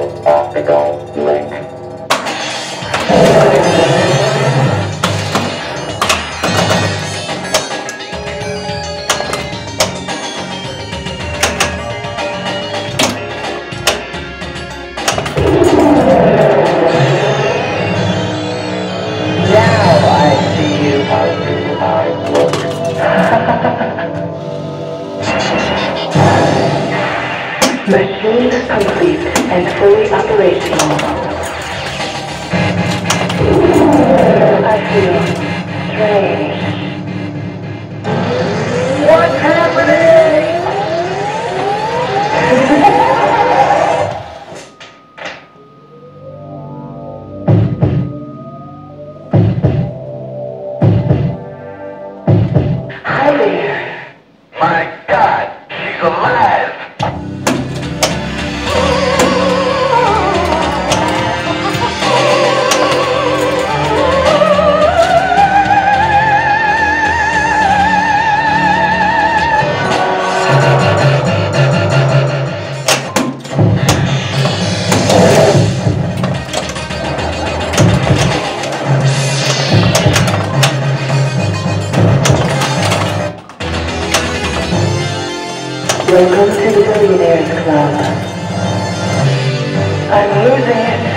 Bye. Machine complete and fully operational. I feel strange. Welcome to the billionaires Club. I'm losing it.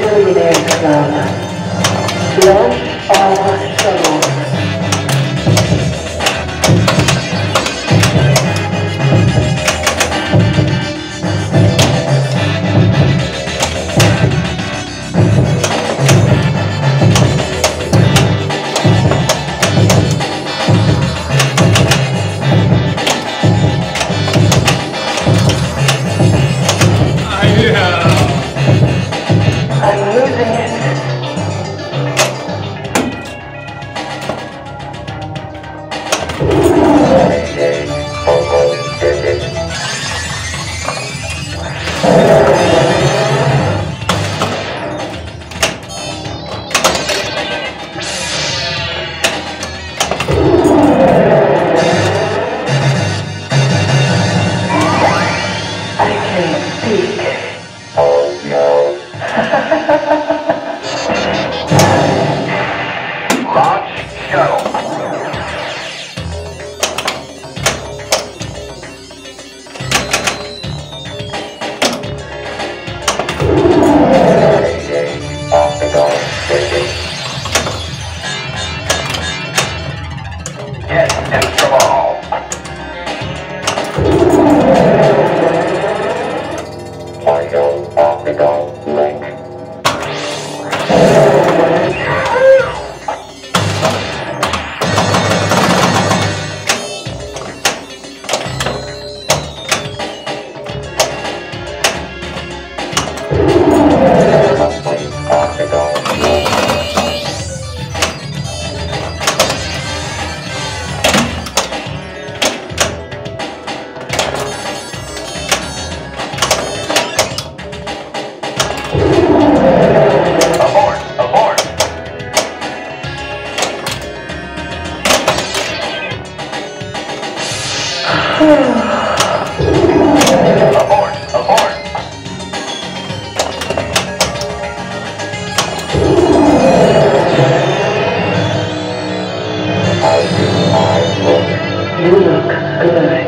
usually there You look good.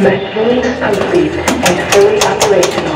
Machine complete and fully operational.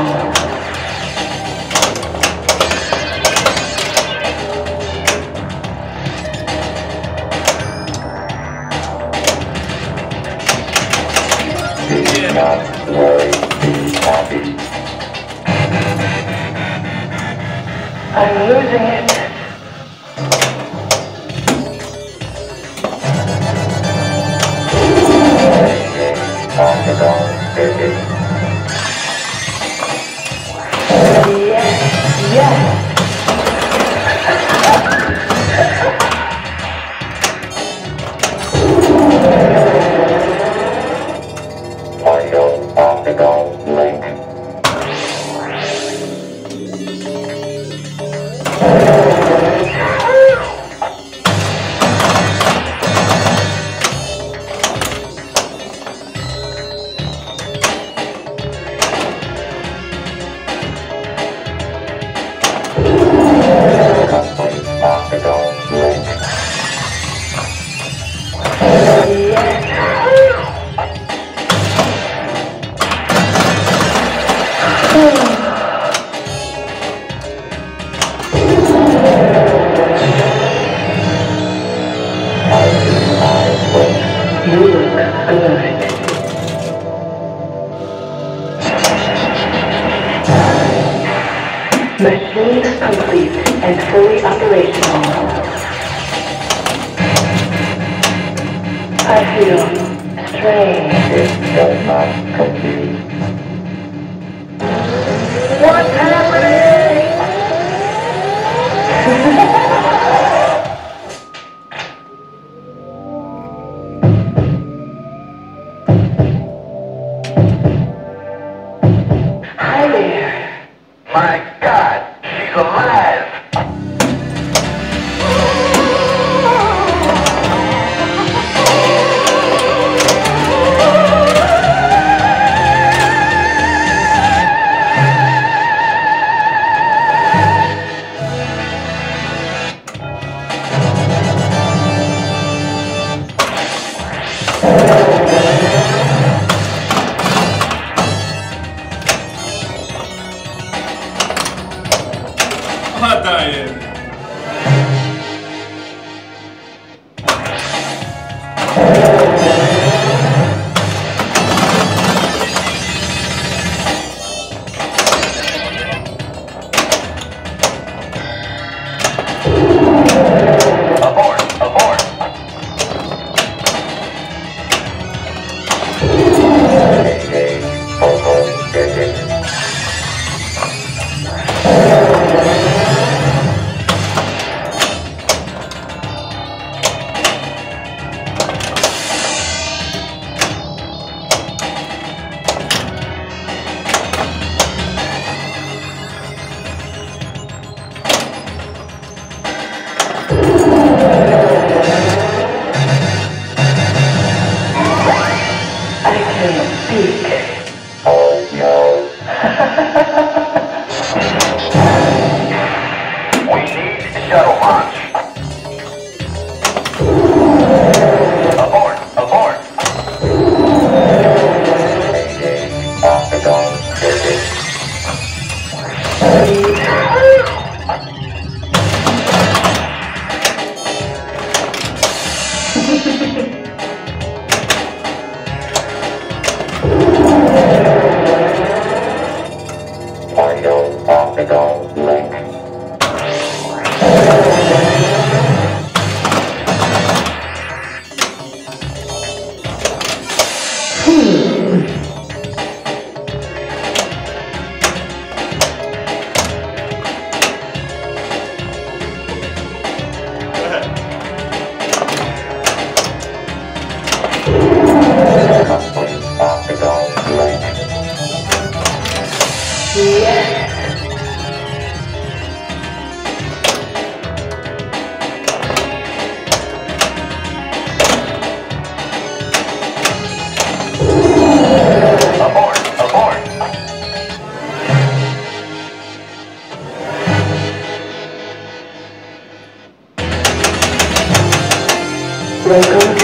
Welcome